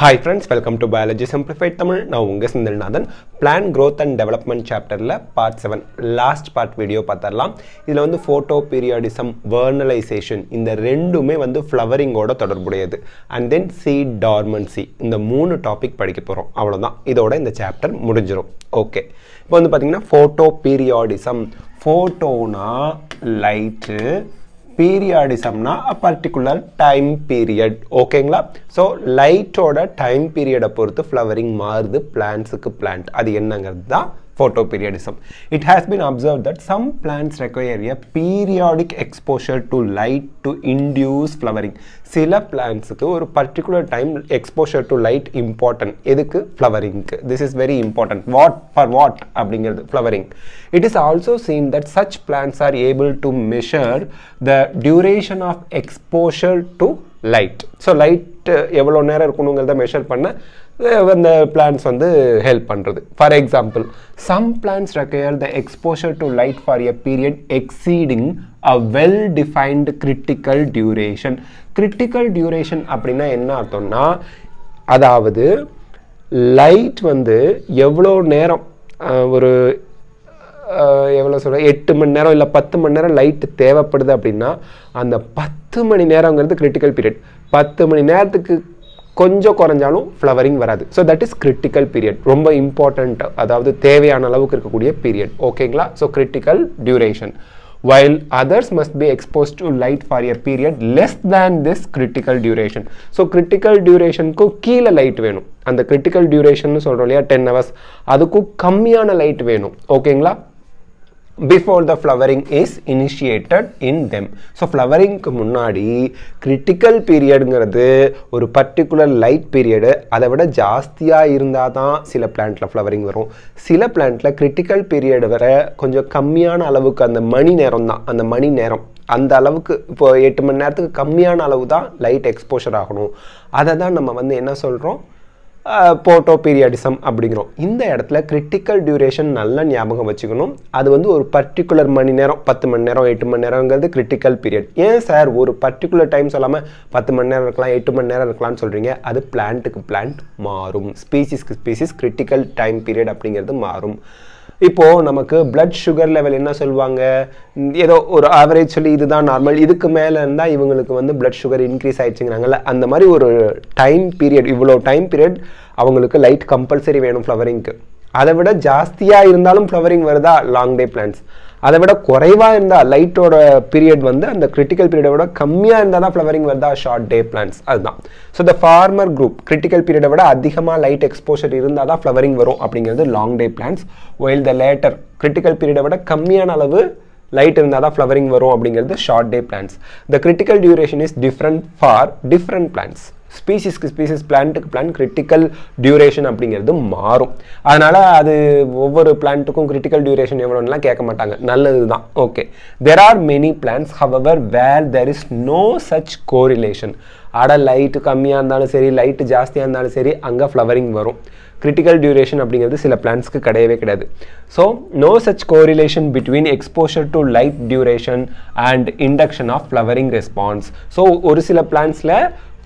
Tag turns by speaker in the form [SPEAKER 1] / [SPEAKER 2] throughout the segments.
[SPEAKER 1] Hi friends welcome to biology simplified Tamil நான் உங்கள் Senthilnathan. Plant growth and development சாப்டரில் part seven last part video பார்த்துடலாம். இதில் வந்து ஃபோட்டோ பீரியாடிசம் வேர்னலைசேஷன் இந்த ரெண்டுமே வந்து ஃப்ளவரிங்கோட தொடர்புடையது. அண்ட் தென் சீட் டார்மன்சி இந்த மூணு டாபிக் படிக்க போகிறோம் அவ்வளோதான் இதோட இந்த சாப்டர் முடிஞ்சிடும் ஓகே இப்போ வந்து பார்த்தீங்கன்னா ஃபோட்டோ பீரியாடிசம் ஃபோட்டோனா லைட்டு பீரியாடிசம்னா அ பர்டிகுலர் டைம் பீரியட் ஓகேங்களா ஸோ லைட்டோட டைம் பீரியடை பொறுத்து ஃப்ளவரிங் மாறுது பிளான்ஸுக்கு பிளான்ட் அது என்னங்கிறது தான் photo It it been observed that some plants require a periodic exposure to light to induce flowering. சில பிளான்ஸுக்கு ஒரு particular time exposure to light important எதுக்கு? ஃப்ளவரிங்க்கு this is very important what for what அப்படிங்கிறது. Flowering it is also seen that such plants are able to measure the duration of exposure to light so light எவ்வளோ நேரம் இருக்கணுங்கிறத measure பண்ண அந்த plans வந்து help பண்ணுறது for example some plants require the exposure to light for a period exceeding a well defined critical duration critical duration அப்படின்னா என்ன அர்த்தம்னா அதாவது லைட் வந்து எவ்வளோ நேரம் ஒரு எவ்வளோ சொல்கிறேன் எட்டு மணி நேரம் இல்லை பத்து மணி நேரம் லைட்டு தேவைப்படுது அப்படின்னா அந்த பத்து மணி நேரங்கிறது கிரிட்டிக்கல் பீரியட் பத்து மணி நேரத்துக்கு கொஞ்சம் குறைஞ்சாலும் ஃப்ளவரிங் வராது. So that is critical period ரொம்ப இம்பார்ட்டண்ட் அதாவது தேவையான அளவுக்கு இருக்கக்கூடிய பீரியட் ஓகேங்களா so critical duration while others must be expose to light for year period less than this critical duration so critical டியூரேஷனுக்கும் கீழே லைட் வேணும். அந்த கிரிட்டிக்கல் டியூரேஷன் சொல்கிறோம் இல்லையா? டென் ஹவர்ஸ் அதுக்கும் கம்மியான லைட் வேணும். ஓகேங்களா before the flowering is initiated in them so ஃப்ளவரிங்க்கு முன்னாடி கிரிட்டிக்கல் பீரியடுங்கிறது ஒரு பர்டிகுலர் லைட் பீரியடு அதை விட ஜாஸ்தியாக இருந்தால் தான் சில பிளான்ட்டில் ஃப்ளவரிங் வரும். சில பிளான்ட்டில் கிரிட்டிக்கல் பீரியட் வர கொஞ்சம் கம்மியான அளவுக்கு அந்த மணி நேரம் தான். அந்த மணி நேரம். அந்த அளவுக்கு இப்போ எட்டு மணி நேரத்துக்கு கம்மியான அளவு தான் லைட் எக்ஸ்போஷர் ஆகணும். அதை தான் நம்ம வந்து என்ன சொல்கிறோம் போட்டோ பீரியாடிசம் அப்படிங்கிறோம். இந்த இடத்துல கிரிட்டிக்கல் டியூரேஷன் நல்லா ஞாபகம் வச்சுக்கணும். அது வந்து ஒரு பர்டிகுலர் மணி நேரம் பத்து மணி நேரம் எட்டு மணி நேரங்கிறது கிரிட்டிக்கல் பீரியட் ஏன் சார் ஒரு பர்டிகுலர் டைம் சொல்லாமல் பத்து மணி நேரம் இருக்கலாம் எட்டு மணி நேரம் இருக்கலாம்னு சொல்கிறீங்க அது பிளான்ட்டுக்கு பிளான்ட் மாறும். ஸ்பீசிஸ்க்கு ஸ்பீசிஸ் கிரிட்டிக்கல் டைம் பீரியட் அப்படிங்கிறது மாறும். இப்போது நமக்கு பிளட் சுகர் லெவல் என்ன சொல்லுவாங்க? ஏதோ ஒரு ஆவரேஜ் சொல்லி இதுதான் நார்மல் இதுக்கு மேலே இருந்தால் இவங்களுக்கு வந்து பிளட் சுகர் இன்க்ரீஸ் ஆயிடுச்சுங்கிறாங்கல்ல. அந்த மாதிரி ஒரு டைம் பீரியட் இவ்வளோ டைம் பீரியட் அவங்களுக்கு லைட் கம்பல்சரி வேணும் ஃப்ளவரிங்க்கு அதை விட ஜாஸ்தியாக இருந்தாலும் ஃப்ளவரிங் வருதா? லாங் டே பிளான்ஸ் அதை விட குறைவாக இருந்தால் லைட்டோட பீரியட் வந்து அந்த கிரிட்டிக்கல் பீரியடை விட கம்மியாக இருந்தால் தான் ஃப்ளவரிங் வருதா? ஷார்ட் டே பிளான்ஸ் அதுதான். So the former group critical பீரியடை விட அதிகமாக லைட் எக்ஸ்போஷர் இருந்தால் தான் ஃப்ளவரிங் வரும் அப்படிங்கிறது long day plants while the later critical பீரியடை விட கம்மியான அளவு லைட் இருந்தால் தான் ஃப்ளவரிங் வரும் அப்படிங்கிறது short day plants the critical duration is different for different plants ஸ்பீசிஸ்க்கு species பிளான்ட்டுக்கு பிளான் கிரிட்டிக்கல் டியூரேஷன் அப்படிங்கிறது மாறும். அதனால் அது ஒவ்வொரு பிளான்ட்டுக்கும் கிரிட்டிக்கல் டியூரேஷன் எவ்வளோலாம் கேட்க மாட்டாங்க. நல்லது தான் okay there are many plants however where there is no such correlation அட லைட்டு கம்மியாக இருந்தாலும் சரி லைட்டு ஜாஸ்தியாக இருந்தாலும் சரி அங்கே ஃப்ளவரிங் வரும். கிரிட்டிக்கல் டியூரேஷன் அப்படிங்கிறது சில பிளான்ஸ்க்கு கிடையவே கிடையாது. So no such correlation between exposure to light duration and induction of flowering response so ஒரு சில பிளான்ஸில்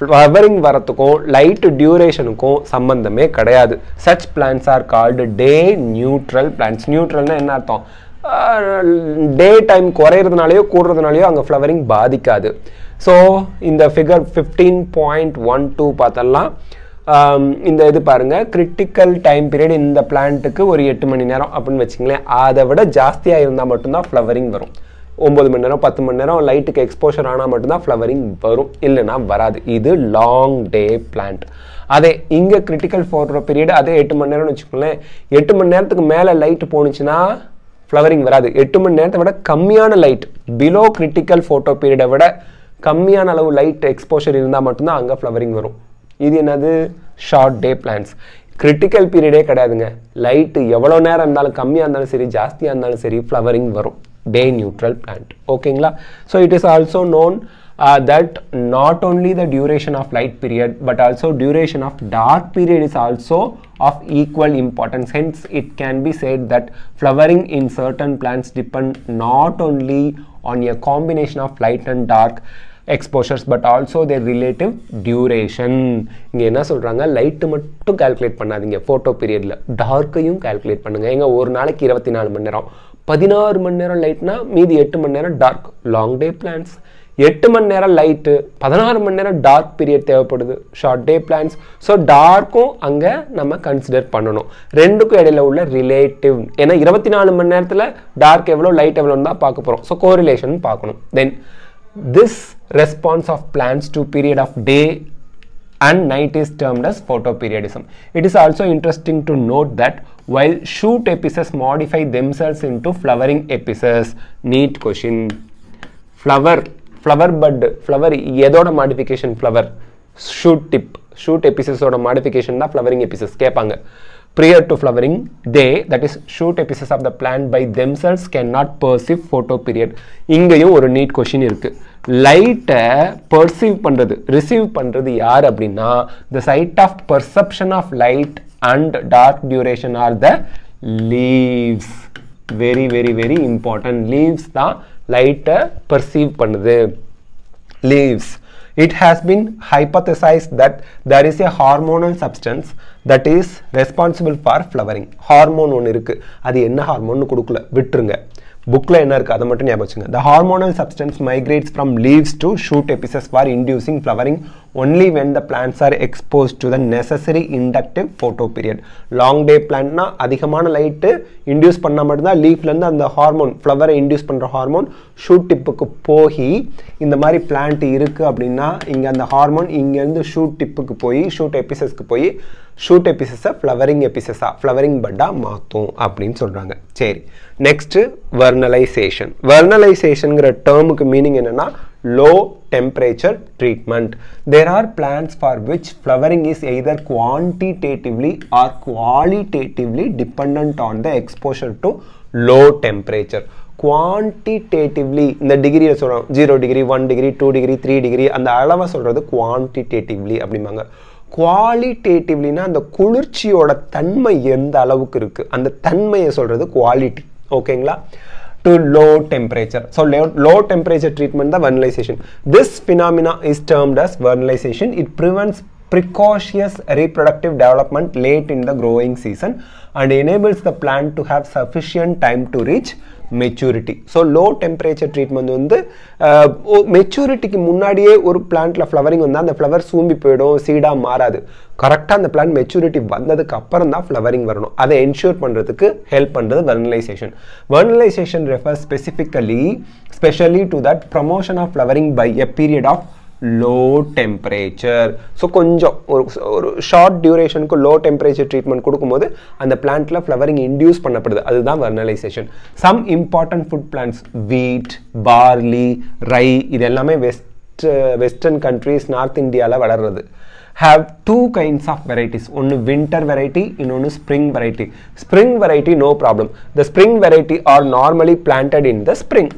[SPEAKER 1] ஃப்ளவரிங் வரத்துக்கும் லைட் டியூரேஷனுக்கும் சம்பந்தமே கிடையாது. Such plants are called day neutral plants நியூட்ரல்னா என்ன அர்த்தம்? டே டைம் குறையிறதுனாலையோ கூடுறதுனாலையோ அங்கே ஃப்ளவரிங் பாதிக்காது. ஸோ இந்த figure fifteen point one two பார்த்தலாம். இந்த இது பாருங்க. கிரிட்டிக்கல் டைம் பீரியட் இந்த பிளான்ட்டுக்கு ஒரு எட்டு மணி நேரம் அப்படின்னு வச்சுங்களேன் அதை விட ஜாஸ்தியாக இருந்தால் மட்டும்தான் ஃப்ளவரிங் வரும். ஒம்பது மணி நேரம் பத்து மணி நேரம் லைட்டுக்கு எக்ஸ்போஷர் ஆனால் மட்டும்தான் ஃப்ளவரிங் வரும். இல்லைன்னா வராது. இது லாங் டே பிளான்ட் அதே இங்கே கிரிட்டிக்கல் ஃபோட்டோ பீரியட் அதே எட்டு மணி நேரம்னு வச்சுக்கோங்களேன். எட்டு மணி நேரத்துக்கு மேலே லைட் போணுச்சுன்னா ஃப்ளவரிங் வராது. எட்டு மணி நேரத்தை விட கம்மியான லைட் பிலோ கிரிட்டிக்கல் ஃபோட்டோ பீரியடை விட கம்மியான அளவு லைட் எக்ஸ்போஷர் இருந்தால் மட்டும்தான் அங்கே ஃப்ளவரிங் வரும். இது என்னது? ஷார்ட் டே பிளான்ஸ் கிரிட்டிக்கல் பீரியடே கிடையாதுங்க. லைட்டு எவ்வளோ நேரம் இருந்தாலும் கம்மியாக இருந்தாலும் சரி ஜாஸ்தியாக இருந்தாலும் சரி ஃப்ளவரிங் வரும். டே நியூட்ரல் plant ஓகேங்களா so it is also known that not only the duration of light period but also duration of dark period is also of equal importance hence it can be said that flowering in certain plants depend not only on a combination of light and dark exposures but also their relative duration இங்கே என்ன சொல்கிறாங்க light மட்டும் calculate பண்ணாதீங்க photo பீரியடில் டார்க்கையும் calculate பண்ணுங்கள் எங்கள் ஒரு நாளைக்கு இருபத்தி நாலு மணி நேரம் பதினாறு மணி நேரம் லைட்னா மீதி எட்டு மணி நேரம் டார்க் லாங் டே பிளான்ஸ் எட்டு மணி நேரம் லைட்டு பதினாறு மணி நேரம் டார்க் பீரியட் தேவைப்படுது. ஷார்ட் டே பிளான்ஸ் ஸோ டார்க்கும் அங்கே நம்ம கன்சிடர் பண்ணணும். ரெண்டுக்கும் இடையில உள்ள ரிலேட்டிவ் ஏன்னா இருபத்தி நாலு மணி நேரத்தில் டார்க் எவ்வளோ லைட் எவ்வளோன்னு தான் பார்க்க போகிறோம் ஸோ கோரிலேஷன் பார்க்கணும். Then this response of plants to period of day and night is termed as photoperiodism. It is also interesting to note that while shoot epices modify themselves into flowering epices, neat question. Flower, flower bud, flower எதோட modification flower? Shoot tip, shoot epices ஓட modification தான் flowering epices கேட்பாங்க prior to flowering they that is shoot epices of the plant by themselves cannot perceive photoperiod இங்கேயும் ஒரு NEET question இருக்கு. லைட்டை perceive பண்ணுறது receive பண்ணுறது யார் அப்படின்னா the site of perception of light and dark duration are the leaves very very very important leaves தான் லைட்டை பர்சீவ் பண்ணுது. Leaves It has been hypothesized that there is a hormonal substance that is responsible for flowering. Hormone ஒன்று இருக்கு அது என்ன ஹார்மோன்னு கொடுக்கல விட்டுருங்க புக்கில் என்ன இருக்குது அதை மட்டும் ஞாபகம் வச்சுங்க. The hormonal substance migrates from leaves to shoot apices for inducing flowering only when the plants are expose to the necessary inductive photo period long day பிளான்ட்னா அதிகமான லைட்டு இன்டியூஸ் பண்ணால் மட்டும்தான் லீஃப்லேருந்து அந்த ஹார்மோன் ஃப்ளவரை இன்டியூஸ் பண்ணுற ஹார்மோன் ஷூட் டிப்புக்கு போய் இந்த மாதிரி பிளான்ட் இருக்குது அப்படின்னா இங்கே அந்த ஹார்மோன் இங்கேருந்து ஷூட் டிப்புக்கு போய் ஷூட் எபிசஸ்க்கு போய் ஷூட் எபிசஸை ஃப்ளவரிங் எபிசஸாக ஃப்ளவரிங் பட்டாக மாற்றும் அப்படின்னு சொல்கிறாங்க சரி நெக்ஸ்ட்டு வெர்னலைசேஷன் வெர்னலைசேஷனுங்கிற டேர்முக்கு மீனிங் என்னென்னா low temperature treatment. There are plants for which flowering is either quantitatively or qualitatively dependent on the exposure to low temperature. Quantitatively இந்த டிகிரியை சொல்கிறோம் zero degree one degree two degree three degree அந்த அளவை சொல்கிறது quantitatively அப்படிம்பாங்க குவாலிட்டேட்டிவ்லினா அந்த குளிர்ச்சியோட தன்மை எந்த அளவுக்கு இருக்குது அந்த தன்மையை சொல்கிறது குவாலிட்டி ஓகேங்களா to low temperature. So low, low temperature treatment the vernalization. This phenomena is termed as vernalization. It prevents precocious reproductive development late in the growing season and enables the plant to have sufficient time to reach maturity so low temperature treatment வந்து uh, மெச்சூரிட்டிக்கு முன்னாடியே ஒரு பிளான்ட்ல flowering வந்தால் அந்த flower சூம்பி போயிடும் சீடாக மாறாது. கரெக்டாக அந்த பிளான் மெச்சூரிட்டி வந்ததுக்கு அப்புறம் தான் ஃப்ளவரிங் வரணும். அதை என்ஷூர் பண்ணுறதுக்கு ஹெல்ப் பண்ணுறது vernalization vernalization refer specifically specially to that promotion of flowering by a period of low temperature so கொஞ்சம் ஒரு ஒரு ஷார்ட் டியூரேஷனுக்கு லோ டெம்பரேச்சர் ட்ரீட்மெண்ட் கொடுக்கும்போது அந்த பிளான்ட்டில் ஃப்ளவரிங் இன்டியூஸ் பண்ணப்படுது. அதுதான் vernalization some important food plants wheat barley rye இது எல்லாமே வெஸ்ட் வெஸ்டர்ன் கண்ட்ரீஸ் நார்த் இந்தியாவில் வளர்றது. Have two kinds of varieties ஒன்று வின்டர் வெரைட்டி இன்னொன்று spring variety spring variety no problem the spring variety are normally planted in the spring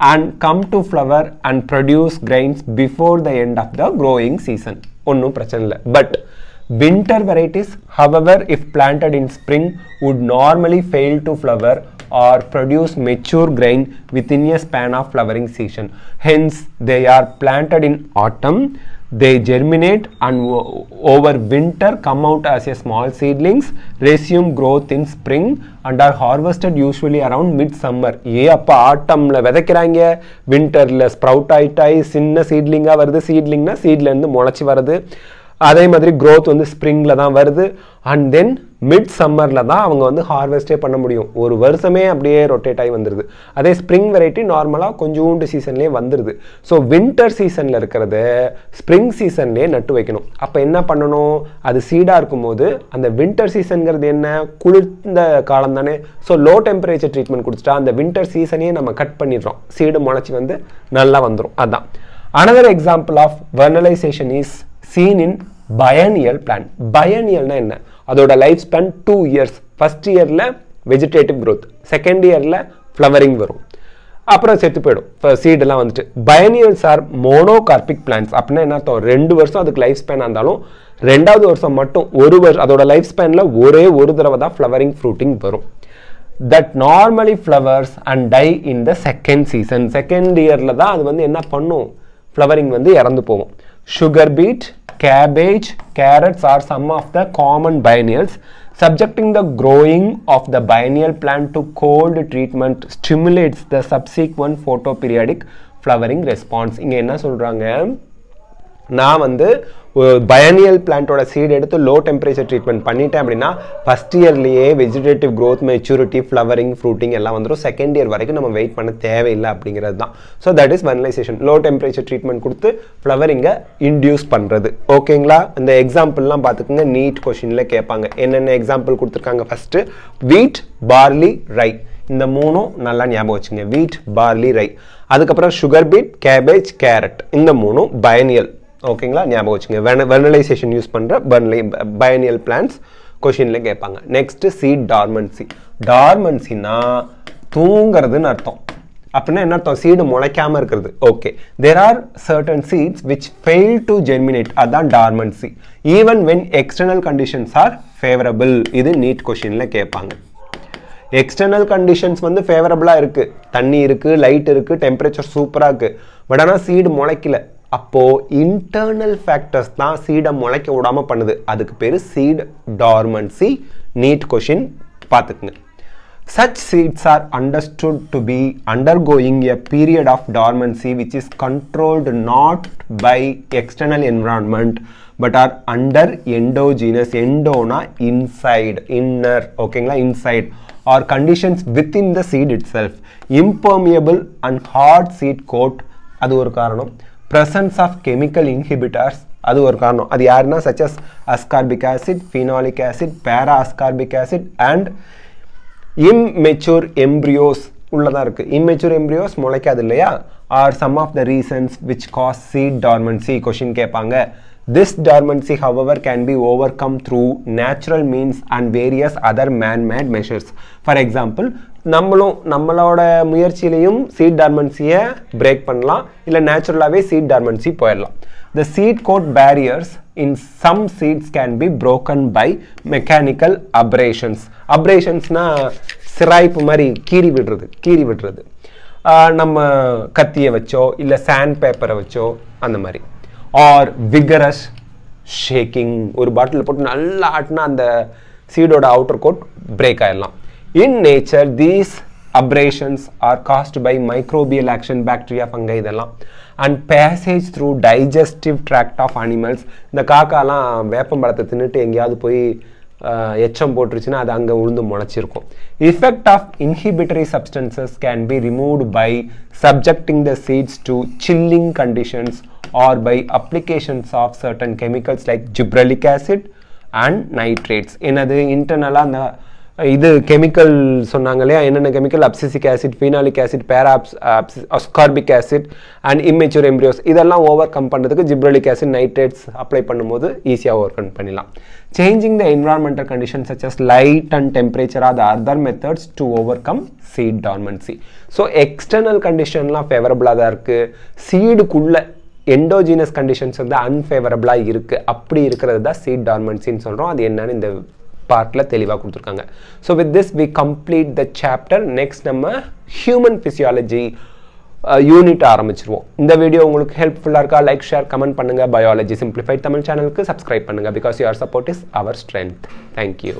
[SPEAKER 1] and come to flower and produce grains before the end of the growing season ஒன்றும் பிரச்சனை இல்லை but winter varieties however if planted in spring would normally fail to flower or produce mature grain within a span of flowering season hence they are planted in autumn they germinate and over winter come out as a small seedlings resume growth in spring and are harvested usually around midsummer. ஏ அப்பா ஆட்டம்ல விதைக்கிறாங்க வின்டர்ல sprout ஆயிட்டாய் சின்ன சீட்லிங்கா வருது சீட்லிங்னா சீட்ல இருந்து முளைச்சி வருது அதே மாதிரி க்ரோத் வந்து ஸ்ப்ரிங்கில் தான் வருது. அண்ட் தென் மிட் சம்மரில் தான் அவங்க வந்து ஹார்வெஸ்டே பண்ண முடியும். ஒரு வருஷமே அப்படியே ரொட்டேட் ஆகி வந்துடுது அதே ஸ்ப்ரிங் வெரைட்டி நார்மலாக கொஞ்சோண்டு சீசன்லேயே வந்துடுது ஸோ வின்டர் சீசனில் இருக்கிறத ஸ்ப்ரிங் சீசன்லேயே நட்டு வைக்கணும். அப்போ என்ன பண்ணணும்? அது சீடாக இருக்கும்போது அந்த வின்டர் சீசனுங்கிறது என்ன? குளிர்ந்த காலம் தானே. ஸோ லோ டெம்பரேச்சர் ட்ரீட்மெண்ட் கொடுத்துட்டா அந்த வின்டர் சீசனையே நம்ம கட் பண்ணிடுறோம். சீடு முளைச்சி வந்து நல்லா வந்துடும் அதான். Another example of vernalization is seen in biennial plant பயனியல்னா என்ன? அதோட life span two years first இயரில் வெஜிடேட்டிவ் க்ரோத் செகண்ட் இயரில் ஃப்ளவரிங் வரும். அப்புறம் செத்து போயிடும். இப்போ சீடெல்லாம் வந்துட்டு. பயனியல்ஸ் ஆர் மோனோகார்பிக் பிளான்ஸ் அப்படின்னா என்ன அர்த்தம்? ரெண்டு வருஷம் அதுக்கு லைஃப் ஸ்பேன் இருந்தாலும் ரெண்டாவது வருஷம் மட்டும் ஒரு வருஷம் அதோட லைஃப் ஸ்பேனில் ஒரே ஒரு தடவை தான் ஃப்ளவரிங் ஃப்ரூட்டிங் வரும். That normally flowers and die in the second season second இயரில் தான் அது வந்து என்ன பண்ணும்? ஃப்ளவரிங் வந்து இறந்து போகும். Sugar beet cabbage carrots are some of the common biennials subjecting the growing of the biennial plant to cold treatment stimulates the subsequent photoperiodic flowering response இங்க என்ன சொல்றாங்க நான் வந்து பயனியல் பிளான்ட்டோட சீடு எடுத்து லோ டெம்பரேச்சர் ட்ரீட்மெண்ட் பண்ணிட்டேன் அப்படின்னா first இயர்லேயே vegetative growth maturity flowering fruiting எல்லாம் வந்துடும் செகண்ட் இயர் வரைக்கும் நம்ம வெயிட் பண்ண தேவையில்லை அப்படிங்கிறது தான். So that is vernalization low temperature treatment கொடுத்து ஃப்ளவரிங்கை இன்டியூஸ் பண்ணுறது ஓகேங்களா இந்த எக்ஸாம்பிள்லாம் பார்த்துக்கோங்க. நீட் கொஷினில் கேட்பாங்க. என்னென்ன எக்ஸாம்பிள் கொடுத்துருக்காங்க? ஃபஸ்ட்டு வீட் பார்லி ரை இந்த மூணும் நல்லா ஞாபகம் வச்சுங்க. வீட் பார்லி ரை அதுக்கப்புறம் சுகர் பீட் கேபேஜ் கேரட் இந்த மூணும் பயனியல் ஓகேங்களா? ஞாபகம் வச்சுங்க வென வெர்னலைசேஷன் யூஸ் பண்ணுற பர்னலை பயனியல் பிளான்ஸ் கொஷினில் கேட்பாங்க. நெக்ஸ்ட்டு சீட் டார்மன்சி டார்மன்சினா தூங்குறதுன்னு அர்த்தம். அப்படின்னா என்ன அர்த்தம்? சீடு முளைக்காமல் இருக்கிறது. Okay there are certain seeds which fail to germinate அதுதான் dormancy even when external conditions are favourable இது நீட் கொஷினில் கேட்பாங்க. எக்ஸ்டர்னல் கண்டிஷன்ஸ் வந்து ஃபேவரபுளாக இருக்குது தண்ணி இருக்குது லைட் இருக்குது டெம்பரேச்சர் சூப்பராக இருக்குது பட் ஆனால் சீடு முளைக்கல. அப்போது இன்டர்னல் ஃபேக்டர்ஸ் தான் சீடை முளைக்க விடாம பண்ணுது அதுக்கு பேர் சீட் டார்மன்சி நீட் கொஷின் பார்த்துக்குங்க such seeds are understood to be undergoing a period of dormancy which is controlled not by external environment but are under endogenous எண்டோனா inside inner ஓகேங்களா inside or conditions within the seed itself impermeable and hard seed coat அது ஒரு காரணம் presence of chemical inhibitors அது ஒரு காரணம் அது யாருன்னா such as ascorbic acid phenolic acid para ascorbic acid and immature embryos உள்ளதா இருக்கு. Immature embryos முளைக்காது இல்லையா? Are some of the reasons which cause seed dormancy question கேட்பாங்க. This dormancy however can be overcome through natural means and various other man made measures for example நம்மளும் நம்மளோட முயற்சியிலையும் seed டார்மன்சியை break பண்ணலாம். இல்லை நேச்சுரலாகவே சீட் டார்மன்சி போயிடலாம். The seed coat barriers in some seeds can be broken by mechanical abrasions. Abrasionsனா சிராய்ப்பு மாதிரி கீறி விடுறது கீறி விடுறது. நம்ம கத்தியை வச்சோ இல்லை சாண்ட் பேப்பரை வச்சோ அந்த மாதிரி. ஆர் விகரஸ் ஷேக்கிங் ஒரு பாட்டில் போட்டு நல்லா ஆட்டினா அந்த சீடோட அவுட்டர் கோட் பிரேக் ஆயிடலாம். In nature these abrasions are caused by microbial action bacteria fungi இதெல்லாம் and passage through digestive tract of animals இந்த காக்காலாம் வேப்பம்பழத்தை தின்னுட்டு எங்கேயாவது போய் ஆஹ், எச்சம் போட்டுருச்சுன்னா அது அங்கே உளுந்து முளைச்சிருக்கும் effect of inhibitory substances can be removed by subjecting the seeds to chilling conditions or by applications of certain chemicals like gibberellic acid and nitrates என்னது இன்டர்னலாக அந்த இது கெமிக்கல் சொன்னாங்க இல்லையா? என்னென்ன chemical? Abscisic acid phenolic acid பேராப்ஸ் ascorbic acid and immature embryos இதெல்லாம் overcome பண்ணுறதுக்கு gibberellic acid nitrates apply பண்ணும்போது ஈஸியாக ஓவர் கம் பண்ணிடலாம். Changing the environmental condition such as light and temperature are the other methods to overcome seed dormancy so external கண்டிஷன்லாம் ஃபேவரபுளாக தான் இருக்குது சீடுக்குள்ளே endogenous conditions வந்து அன்ஃபேவரபுளாக இருக்குது அப்படி இருக்கிறது தான் சீட் டார்மன்சின்னு சொல்கிறோம் அது என்னன்னு இந்த பார்ட்டில் தெளிவாக கொடுத்துருக்காங்க. So with this we complete the chapter next நம்ம ஹியூமன் ஃபிசியாலஜி யூனிட் ஆரம்பிச்சிருவோம். இந்த வீடியோ உங்களுக்கு ஹெல்ப்ஃபுல்லாக இருக்கா? லைக் ஷேர் கமெண்ட் பண்ணுங்கள் பயாலஜி சிம்பிளிஃபைட் தமிழ் சேனலுக்கு சப்ஸ்கிரைப் பண்ணுங்கள் because your support is our strength thank you